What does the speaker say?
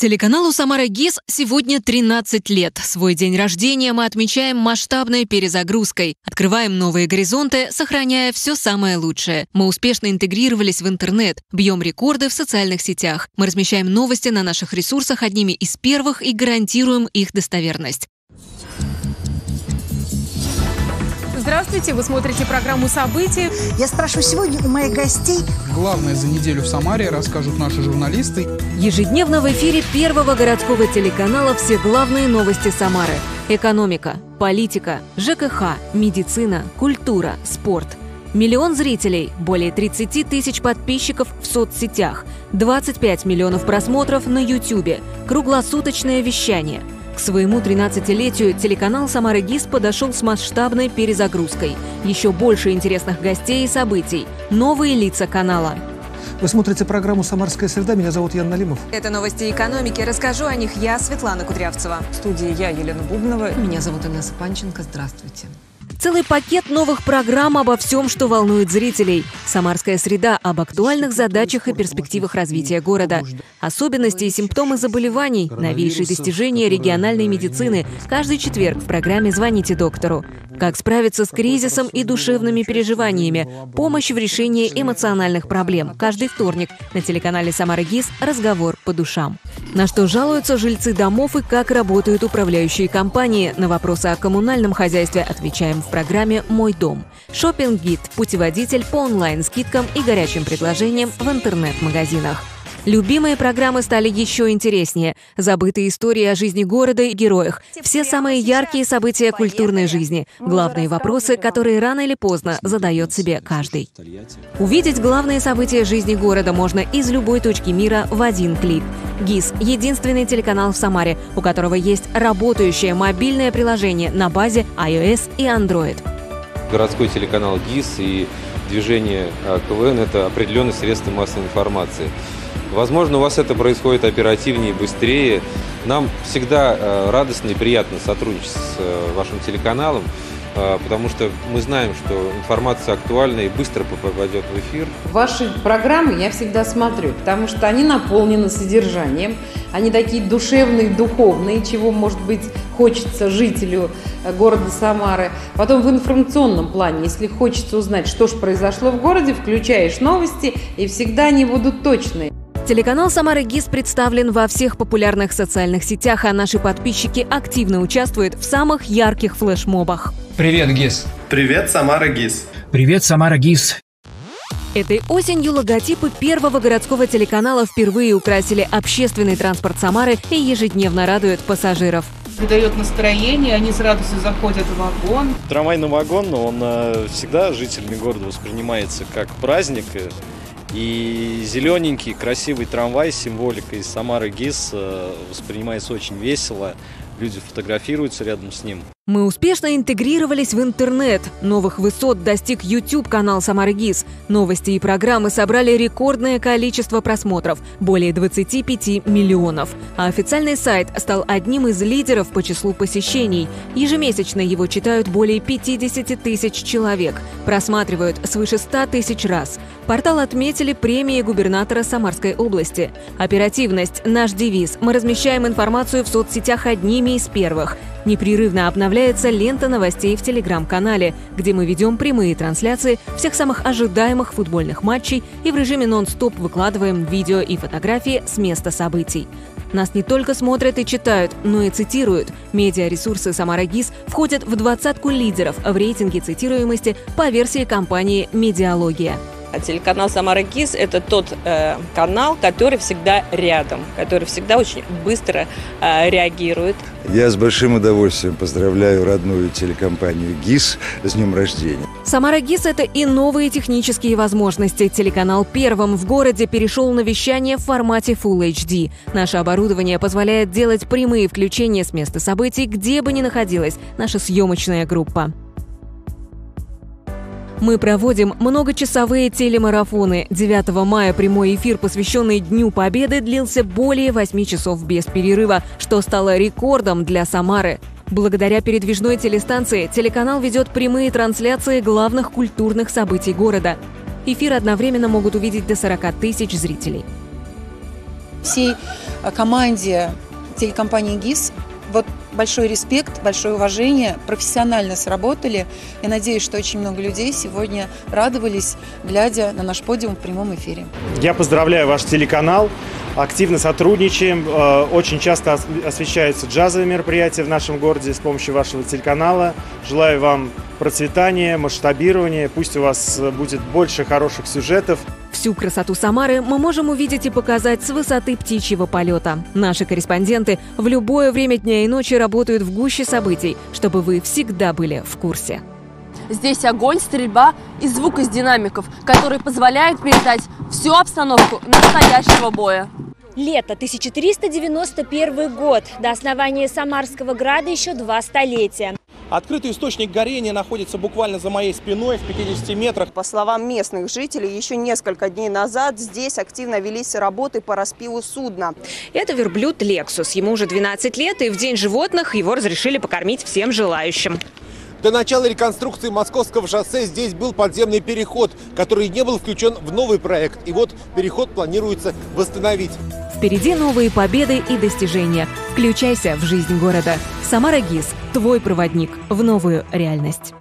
Телеканалу «Самара ГИС» сегодня 13 лет. Свой день рождения мы отмечаем масштабной перезагрузкой. Открываем новые горизонты, сохраняя все самое лучшее. Мы успешно интегрировались в интернет, бьем рекорды в социальных сетях. Мы размещаем новости на наших ресурсах одними из первых и гарантируем их достоверность. Здравствуйте, вы смотрите программу «События». Я спрашиваю сегодня у моих гостей. Главное за неделю в Самаре расскажут наши журналисты. Ежедневно в эфире первого городского телеканала все главные новости Самары. Экономика, политика, ЖКХ, медицина, культура, спорт. Миллион зрителей, более 30 тысяч подписчиков в соцсетях, 25 миллионов просмотров на YouTube, круглосуточное вещание – к своему 13-летию телеканал «Самара ГИС» подошел с масштабной перезагрузкой. Еще больше интересных гостей и событий. Новые лица канала. Вы смотрите программу «Самарская среда». Меня зовут Ян Налимов. Это новости экономики. Расскажу о них я, Светлана Кудрявцева. В студии я, Елена Бубнова. Меня зовут Инесса Панченко. Здравствуйте. Целый пакет новых программ обо всем, что волнует зрителей. «Самарская среда» об актуальных задачах и перспективах развития города. Особенности и симптомы заболеваний, новейшие достижения региональной медицины. Каждый четверг в программе «Звоните доктору». Как справиться с кризисом и душевными переживаниями. Помощь в решении эмоциональных проблем. Каждый вторник на телеканале «Самара ГИС» разговор по душам. На что жалуются жильцы домов и как работают управляющие компании. На вопросы о коммунальном хозяйстве отвечаем в программе «Мой дом». Шопинг-гид – путеводитель по онлайн-скидкам и горячим предложениям в интернет-магазинах. Любимые программы стали еще интереснее. Забытые истории о жизни города и героях. Все самые яркие события культурной жизни. Главные вопросы, которые рано или поздно задает себе каждый. Увидеть главные события жизни города можно из любой точки мира в один клик. ГИС – единственный телеканал в Самаре, у которого есть работающее мобильное приложение на базе iOS и Android. Городской телеканал ГИС и движение а, КВН – это определенные средства массовой информации. Возможно, у вас это происходит оперативнее, быстрее. Нам всегда э, радостно и приятно сотрудничать с э, вашим телеканалом, э, потому что мы знаем, что информация актуальна и быстро попадет в эфир. Ваши программы я всегда смотрю, потому что они наполнены содержанием, они такие душевные, духовные, чего, может быть, хочется жителю города Самары. Потом в информационном плане, если хочется узнать, что же произошло в городе, включаешь новости, и всегда они будут точные. Телеканал «Самара ГИС» представлен во всех популярных социальных сетях, а наши подписчики активно участвуют в самых ярких флешмобах. Привет, ГИС. Привет, Самара ГИС. Привет, Самара ГИС. Этой осенью логотипы первого городского телеканала впервые украсили общественный транспорт Самары и ежедневно радуют пассажиров. Придает настроение, они с радостью заходят в вагон. Трамвайный вагон, он э, всегда жителями города воспринимается как праздник. И зелененький, красивый трамвай с символикой Самары ГИС э, воспринимается очень весело. Люди фотографируются рядом с ним. Мы успешно интегрировались в интернет. Новых высот достиг YouTube-канал «Самары ГИС». Новости и программы собрали рекордное количество просмотров – более 25 миллионов. А официальный сайт стал одним из лидеров по числу посещений. Ежемесячно его читают более 50 тысяч человек. Просматривают свыше 100 тысяч раз. Портал отметили премии губернатора Самарской области. Оперативность – наш девиз. Мы размещаем информацию в соцсетях одними из первых – Непрерывно обновляется лента новостей в телеграм-канале, где мы ведем прямые трансляции всех самых ожидаемых футбольных матчей и в режиме нон-стоп выкладываем видео и фотографии с места событий. Нас не только смотрят и читают, но и цитируют. Медиаресурсы «Самара ГИС» входят в двадцатку лидеров в рейтинге цитируемости по версии компании «Медиалогия». Телеканал «Самара ГИС» – это тот э, канал, который всегда рядом, который всегда очень быстро э, реагирует. Я с большим удовольствием поздравляю родную телекомпанию ГИС с днем рождения. «Самара ГИС» – это и новые технические возможности. Телеканал первым в городе перешел на вещание в формате Full HD. Наше оборудование позволяет делать прямые включения с места событий, где бы ни находилась наша съемочная группа. Мы проводим многочасовые телемарафоны. 9 мая прямой эфир, посвященный Дню Победы, длился более 8 часов без перерыва, что стало рекордом для Самары. Благодаря передвижной телестанции телеканал ведет прямые трансляции главных культурных событий города. Эфир одновременно могут увидеть до 40 тысяч зрителей. Всей команде телекомпании ГИС большой респект, большое уважение, профессионально сработали. Я надеюсь, что очень много людей сегодня радовались, глядя на наш подиум в прямом эфире. Я поздравляю ваш телеканал. Активно сотрудничаем. Э, очень часто освещаются джазовые мероприятия в нашем городе с помощью вашего телеканала. Желаю вам процветания, масштабирования. Пусть у вас будет больше хороших сюжетов. Всю красоту Самары мы можем увидеть и показать с высоты птичьего полета. Наши корреспонденты в любое время дня и ночи работают в гуще событий, чтобы вы всегда были в курсе. Здесь огонь, стрельба и звук из динамиков, которые позволяют передать всю обстановку настоящего боя. Лето 1391 год. До основания Самарского града еще два столетия. Открытый источник горения находится буквально за моей спиной в 50 метрах. По словам местных жителей, еще несколько дней назад здесь активно велись работы по распилу судна. Это верблюд «Лексус». Ему уже 12 лет, и в День животных его разрешили покормить всем желающим. До начала реконструкции московского шоссе здесь был подземный переход, который не был включен в новый проект. И вот переход планируется восстановить. Впереди новые победы и достижения. Включайся в жизнь города. Самара ГИС – твой проводник в новую реальность.